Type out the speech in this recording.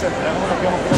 Né? Vamos aqui, vamos aqui.